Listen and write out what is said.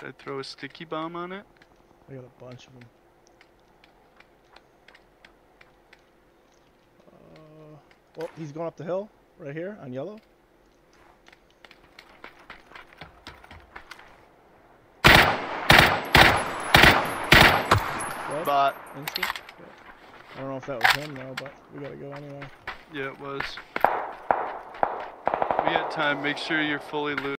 Should I throw a sticky bomb on it? I got a bunch of them. Uh, well, he's going up the hill right here on yellow. Bot. instant. I don't know if that was him though, but we gotta go anyway. Yeah, it was. We got time. Make sure you're fully looted.